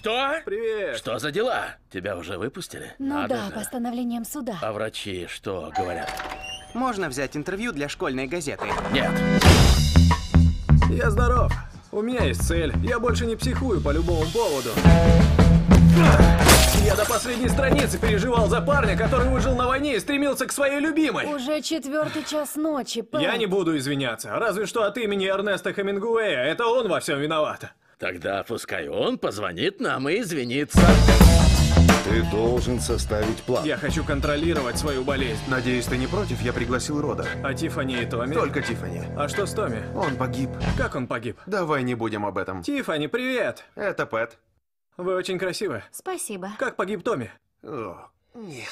Что? Привет. Что за дела? Тебя уже выпустили? Ну Надо да, же. постановлением суда. А врачи что говорят? Можно взять интервью для школьной газеты. Нет. Я здоров. У меня есть цель. Я больше не психую по любому поводу. Я до последней страницы переживал за парня, который выжил на войне и стремился к своей любимой. Уже четвертый час ночи, Пэт. Я не буду извиняться, разве что от имени Эрнеста Хемингуэя. Это он во всем виноват. Тогда пускай он позвонит нам и извинится. Ты должен составить план. Я хочу контролировать свою болезнь. Надеюсь, ты не против? Я пригласил Рода. А Тиффани и Томми? Только Тиффани. А что с Томми? Он погиб. Как он погиб? Давай не будем об этом. Тиффани, привет! Это Пэт. Вы очень красивы. Спасибо. Как погиб Томми? О, нет.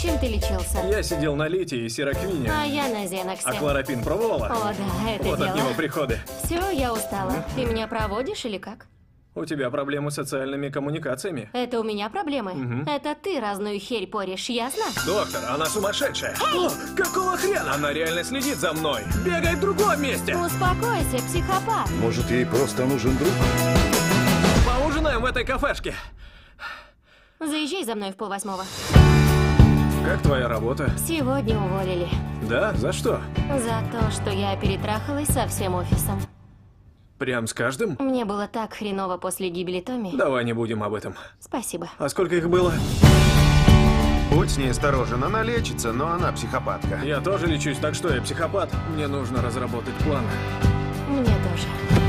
Чем ты лечился? Я сидел на литии и сироквине. А я на Зеноксе. А хлоропин пробовала? О, да, это вот дело. от него приходы. Все, я устала. Ты меня проводишь или как? У тебя проблемы с социальными коммуникациями. Это у меня проблемы. Это ты разную херь порешь, ясно? Доктор, она сумасшедшая. О, какого хрена? Она реально следит за мной. Бегает в другом месте. Успокойся, психопат. Может, ей просто нужен друг? Поужинаем в этой кафешке. Заезжай за мной в полвосьмого. Как твоя работа? Сегодня уволили. Да? За что? За то, что я перетрахалась со всем офисом. Прям с каждым? Мне было так хреново после гибели Томми. Давай не будем об этом. Спасибо. А сколько их было? Будь с ней осторожен, она лечится, но она психопатка. Я тоже лечусь, так что я психопат. Мне нужно разработать план. Мне тоже.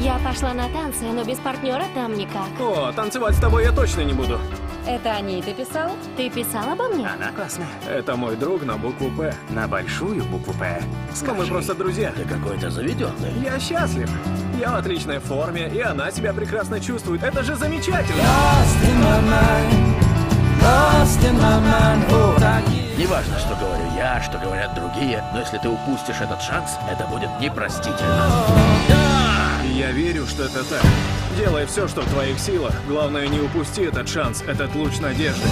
Я пошла на танцы, но без партнера там никак. О, танцевать с тобой я точно не буду. Это о ней ты писал? Ты писал обо мне? Она классная. Это мой друг на букву «П». На большую букву «П». Но мы Скажи. просто друзья. Ты какой-то заведенный. Я счастлив. Я в отличной форме, и она себя прекрасно чувствует. Это же замечательно. Неважно, что говорю я, что говорят другие, но если ты упустишь этот шанс, это будет непростительно. Что это так. Делай все, что в твоих силах. Главное, не упусти этот шанс, этот луч надежды.